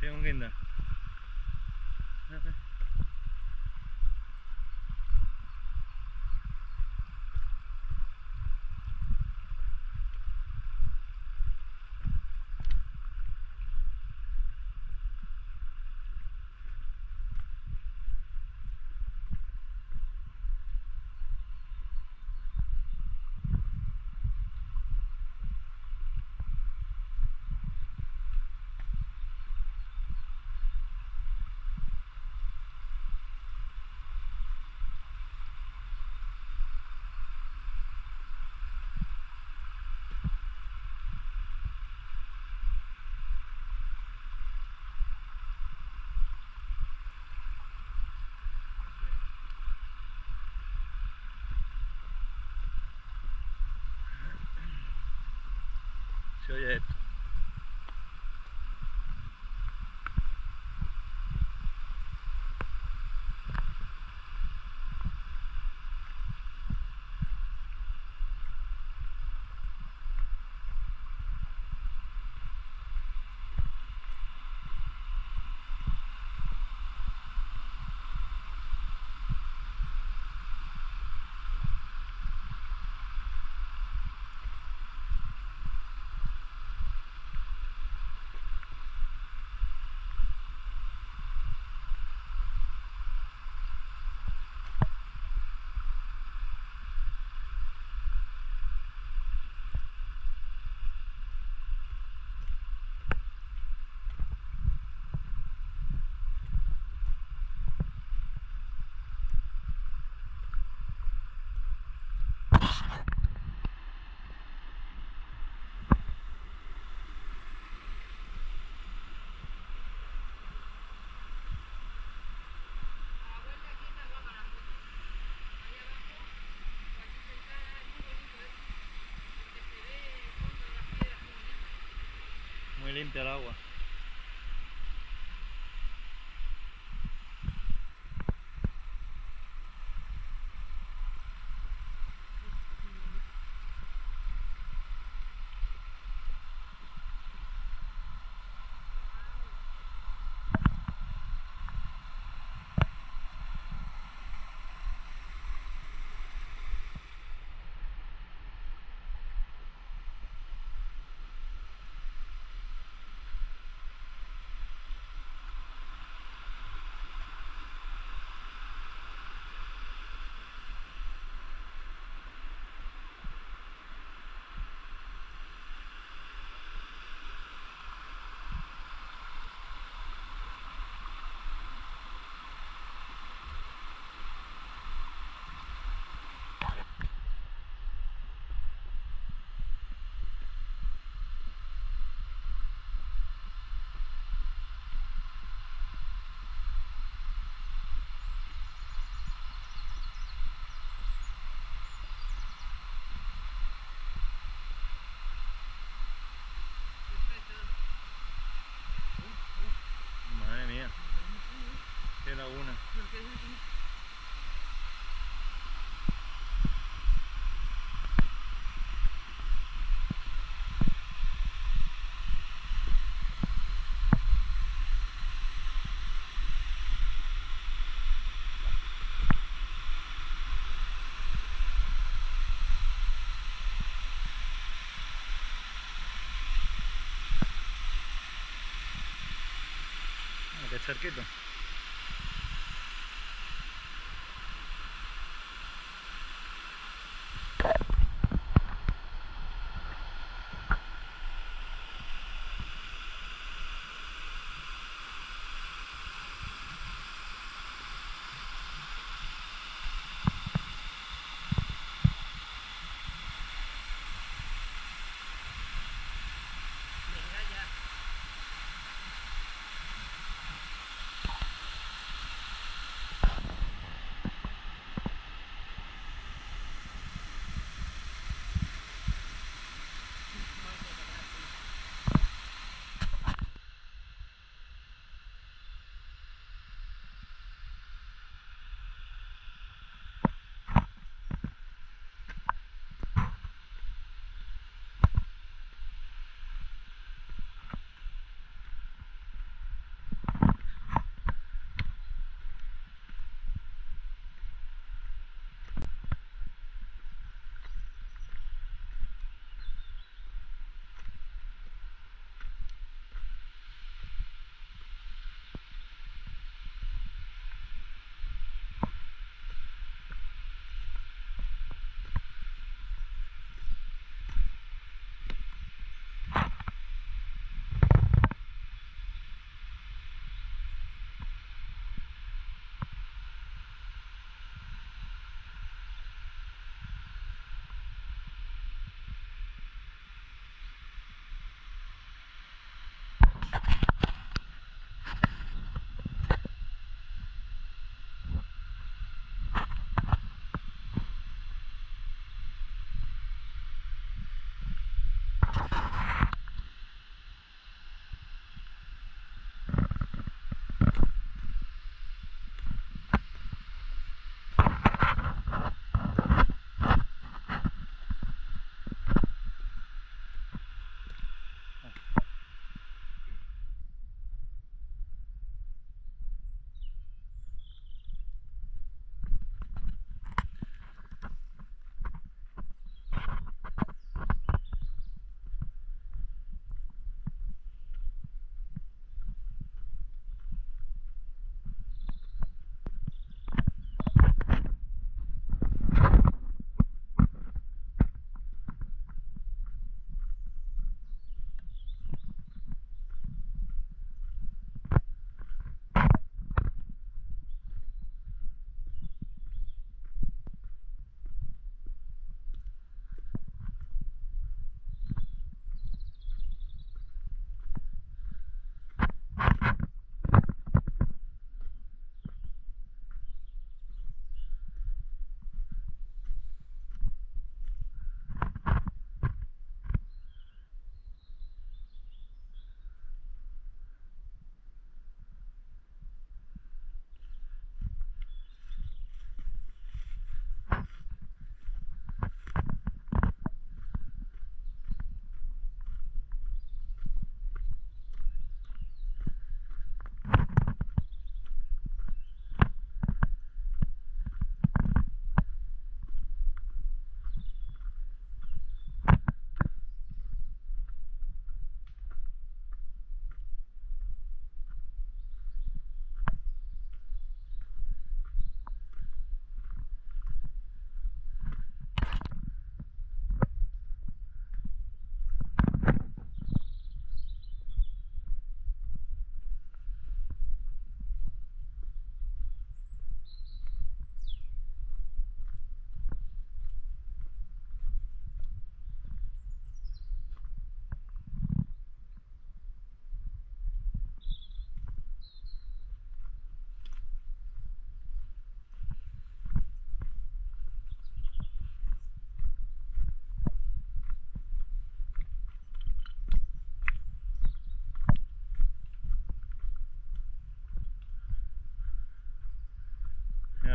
Tem um gönder. show you it. El agua. చేసేసరికి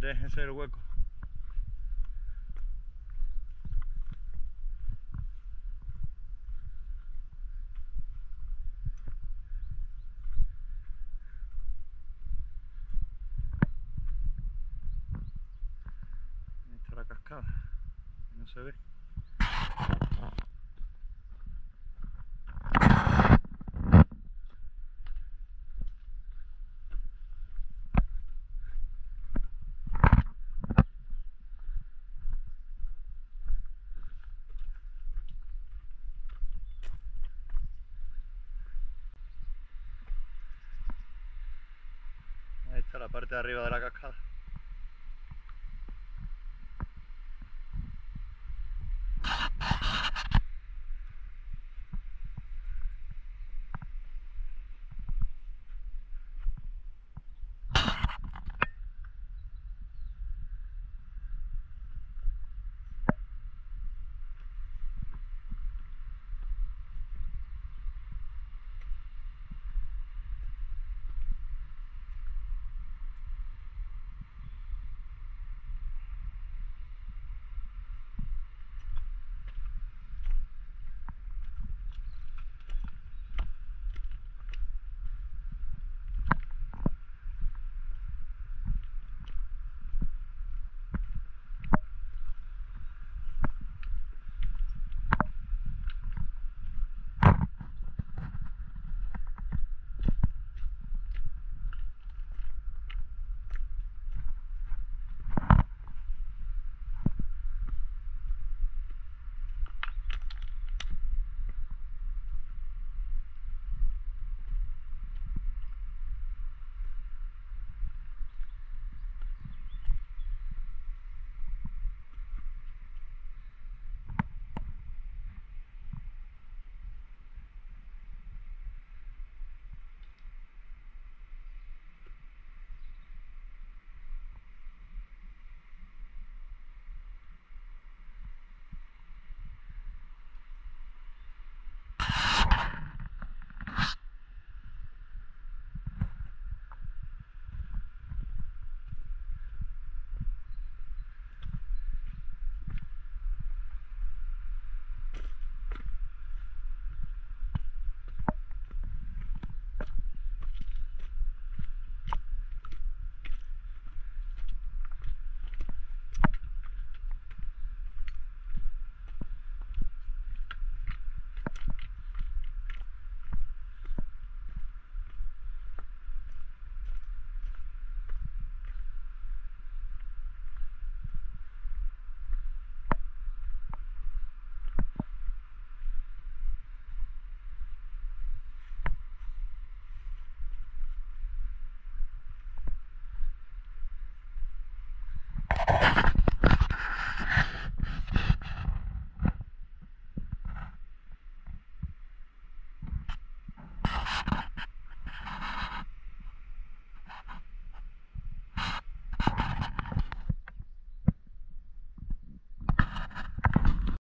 Es el hueco. Está la cascada, no se ve. Ahí está parte de arriba de la cascada.